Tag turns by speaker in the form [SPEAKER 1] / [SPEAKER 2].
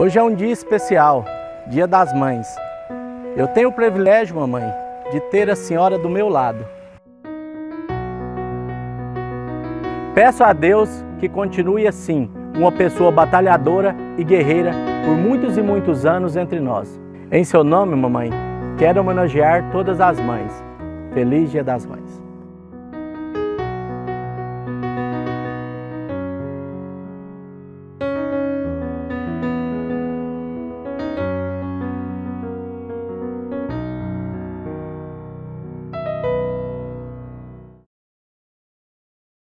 [SPEAKER 1] Hoje é um dia especial, Dia das Mães. Eu tenho o privilégio, mamãe, de ter a senhora do meu lado. Peço a Deus que continue assim, uma pessoa batalhadora e guerreira por muitos e muitos anos entre nós. Em seu nome, mamãe, quero homenagear todas as mães. Feliz Dia das Mães.